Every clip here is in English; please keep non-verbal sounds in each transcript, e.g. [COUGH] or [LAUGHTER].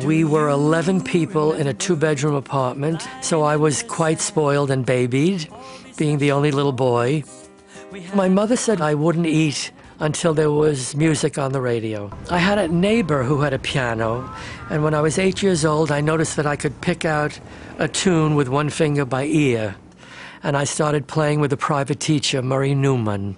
We were 11 people in a two bedroom apartment, so I was quite spoiled and babied, being the only little boy. My mother said I wouldn't eat until there was music on the radio. I had a neighbor who had a piano, and when I was eight years old, I noticed that I could pick out a tune with one finger by ear. And I started playing with a private teacher, Murray Newman.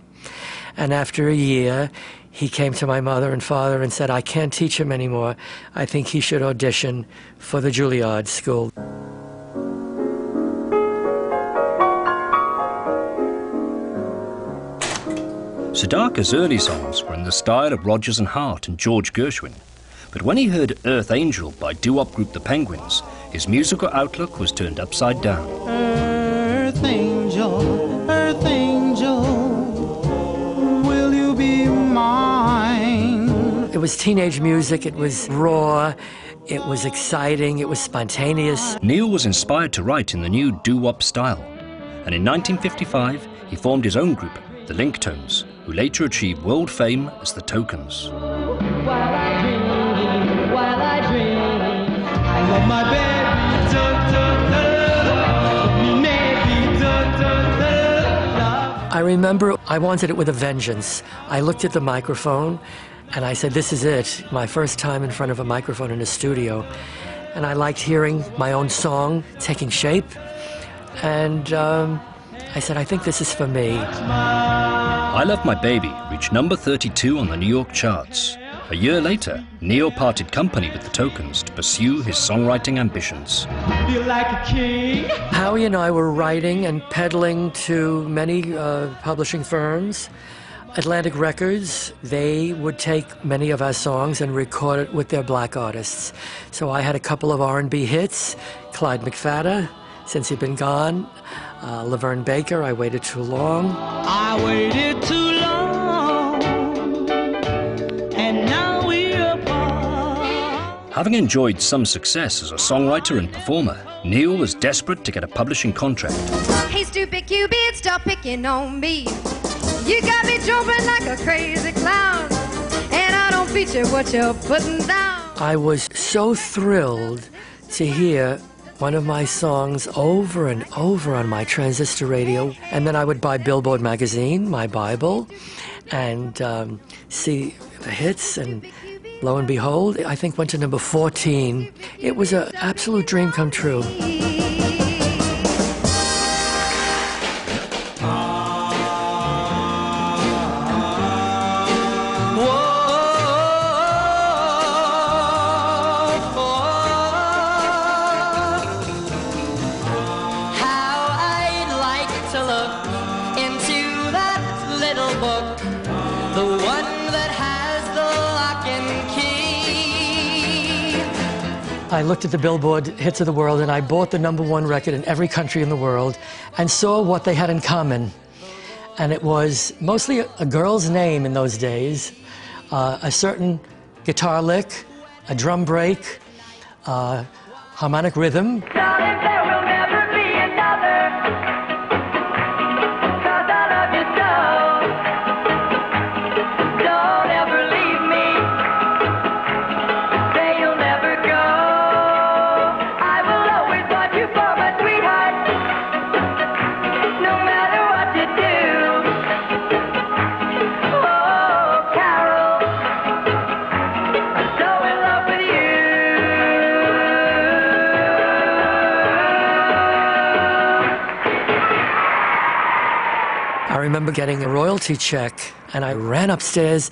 And after a year, he came to my mother and father and said, I can't teach him anymore. I think he should audition for the Juilliard School. Sedaka's early songs were in the style of Rodgers and Hart and George Gershwin, but when he heard Earth Angel by doo-wop group The Penguins, his musical outlook was turned upside down. Earth Angel, was teenage music, it was raw, it was exciting, it was spontaneous. Neil was inspired to write in the new doo-wop style, and in 1955 he formed his own group, the Linc-Tones, who later achieved world fame as the Tokens. I remember I wanted it with a vengeance. I looked at the microphone and I said, This is it. My first time in front of a microphone in a studio. And I liked hearing my own song taking shape. And um, I said, I think this is for me. I Love My Baby reached number 32 on the New York charts. A year later, Neil parted company with the Tokens to pursue his songwriting ambitions. Like a key? Howie and I were writing and peddling to many uh, publishing firms. Atlantic Records, they would take many of our songs and record it with their black artists. So I had a couple of R&B hits, Clyde McPhatter, Since You've Been Gone, uh, LaVern Baker, I Waited Too Long. I waited too long, and now we're apart. Having enjoyed some success as a songwriter and performer, Neil was desperate to get a publishing contract. Hey, stupid Cupid, stop picking on me. You got me jumping like a crazy clown, and I don't feature what you're putting down. I was so thrilled to hear one of my songs over and over on my transistor radio. And then I would buy Billboard magazine, my Bible, and um, see the hits. And lo and behold, I think went to number 14. It was an absolute dream come true. I looked at the Billboard hits of the world and I bought the number one record in every country in the world and saw what they had in common. And it was mostly a, a girl's name in those days, uh, a certain guitar lick, a drum break, uh, harmonic rhythm. Remember getting a royalty check, and I ran upstairs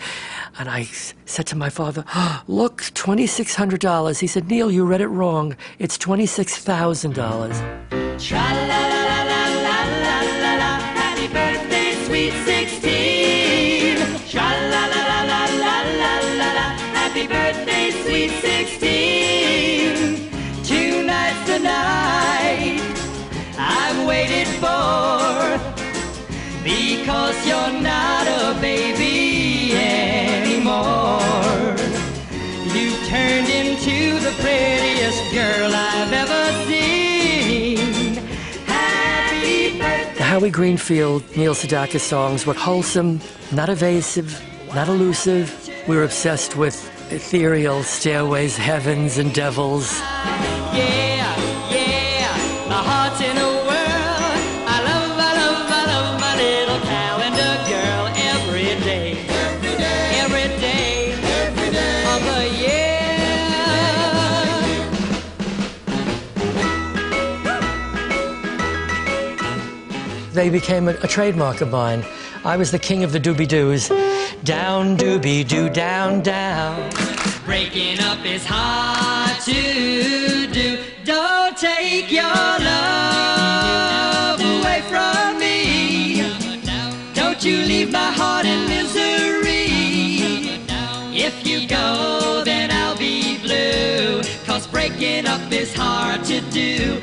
and I said to my father, oh, [GASPS] Look, $2,600. He said, Neil, you read it wrong. It's $26,000. Because you're not a baby anymore. You turned into the prettiest girl I've ever seen. Happy birthday. Howie Greenfield, Neil Sedaka songs were wholesome, not evasive, not elusive. We were obsessed with ethereal stairways, heavens, and devils. They became a, a trademark of mine. I was the king of the doobie doos. Down, doobie doo, down, down. Breaking up is hard to do. Don't take your love away from me. Don't you leave my heart in misery. If you go, then I'll be blue. Cause breaking up is hard to do.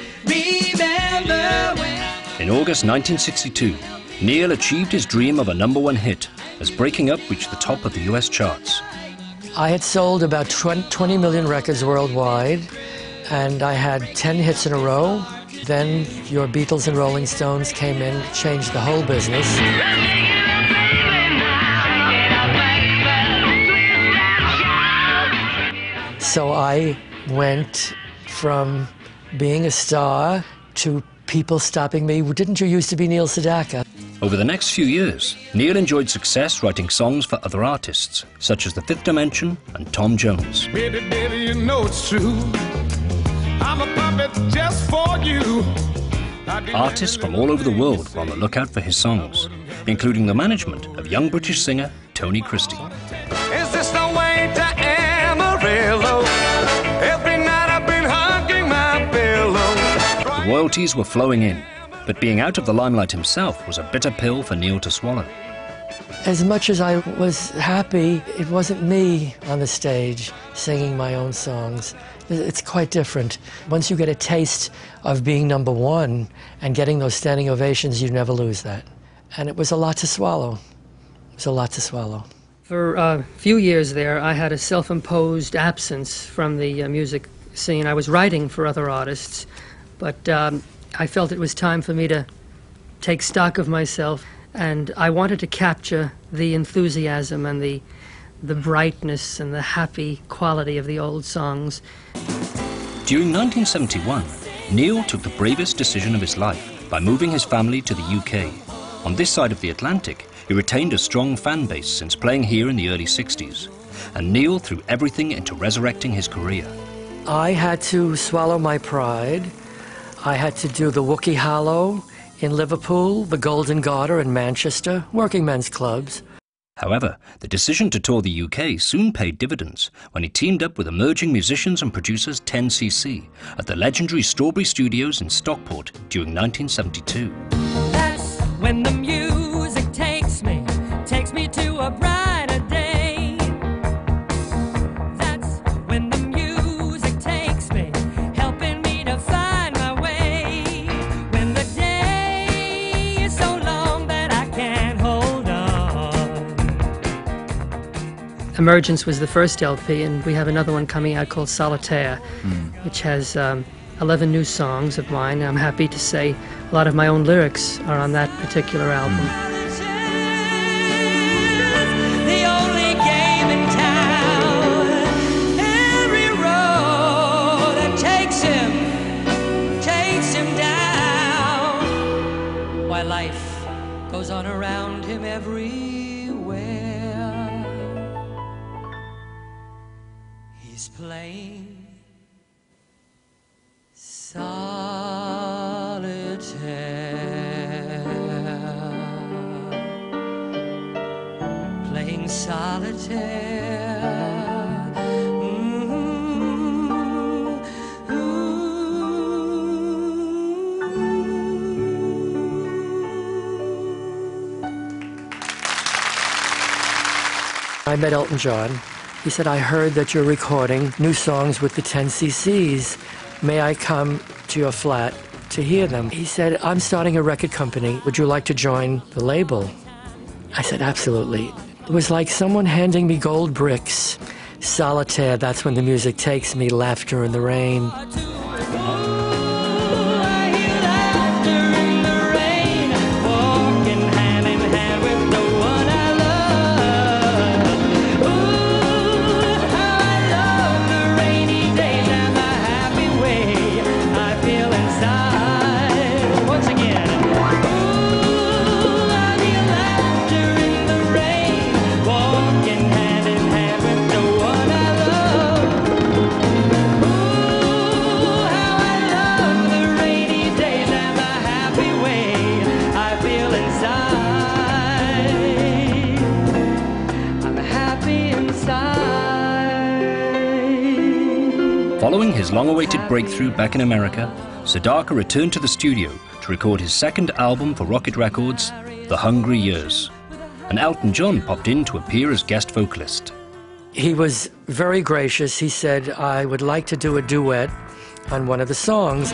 In August 1962, Neil achieved his dream of a number one hit as Breaking Up reached the top of the US charts. I had sold about 20 million records worldwide, and I had 10 hits in a row. Then your Beatles and Rolling Stones came in, changed the whole business. So I went from being a star to people stopping me. Didn't you used to be Neil Sedaka? Over the next few years, Neil enjoyed success writing songs for other artists, such as The Fifth Dimension and Tom Jones. Baby, baby, you know it's true. I'm a puppet just for you. Artists from all over the world were on the lookout for his songs, including the management of young British singer Tony Christie. Royalties were flowing in, but being out of the limelight himself was a bitter pill for Neil to swallow. As much as I was happy, it wasn't me on the stage singing my own songs. It's quite different. Once you get a taste of being number one and getting those standing ovations, you never lose that. And it was a lot to swallow. It was a lot to swallow. For a few years there, I had a self imposed absence from the uh, music scene. I was writing for other artists, but um, I felt it was time for me to take stock of myself, and I wanted to capture the enthusiasm and the the brightness and the happy quality of the old songs. During 1971, Neil took the bravest decision of his life by moving his family to the UK. On this side of the Atlantic, he retained a strong fan base since playing here in the early 60s, and Neil threw everything into resurrecting his career. I had to swallow my pride. I had to do the Wookey Hollow in Liverpool, the Golden Garter in Manchester, working men's clubs. However, the decision to tour the UK soon paid dividends when he teamed up with emerging musicians and producers 10cc at the legendary Strawberry Studios in Stockport during 1972. Emergence was the first LP, and we have another one coming out called Solitaire, which has um, 11 new songs of mine. I'm happy to say a lot of my own lyrics are on that particular album. The only game in town. Every road that takes him, takes him down. While life goes on around him everywhere. Playing solitaire playing solitaire. Mm-hmm. I met Elton John. He said, I heard that you're recording new songs with the 10cc's. May I come to your flat to hear them? He said, I'm starting a record company. Would you like to join the label? I said, absolutely. It was like someone handing me gold bricks. Solitaire, that's when the music takes me, laughter in the rain. His long awaited breakthrough back in America, Sedaka returned to the studio to record his second album for Rocket Records, The Hungry Years. And Elton John popped in to appear as guest vocalist. He was very gracious. He said, I would like to do a duet on one of the songs.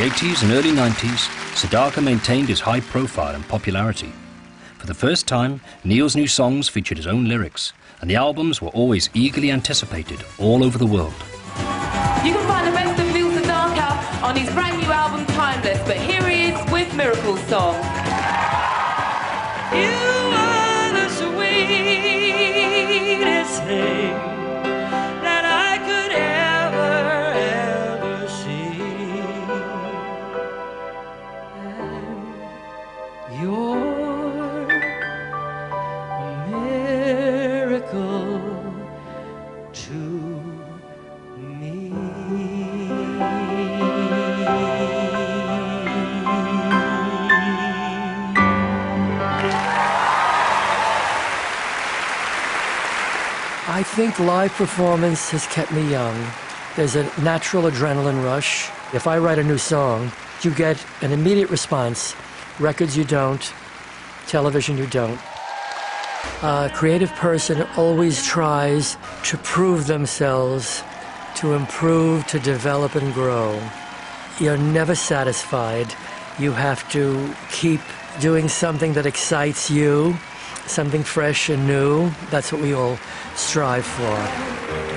The 80s and early 90s, Sedaka maintained his high profile and popularity. For the first time, Neil's new songs featured his own lyrics, and the albums were always eagerly anticipated all over the world. You can find the best of Neil on his brand I think live performance has kept me young. There's a natural adrenaline rush. If I write a new song, you get an immediate response. Records you don't, television you don't. A creative person always tries to prove themselves, to improve, to develop and grow. You're never satisfied. You have to keep doing something that excites you, something fresh and new. That's what we all strive for.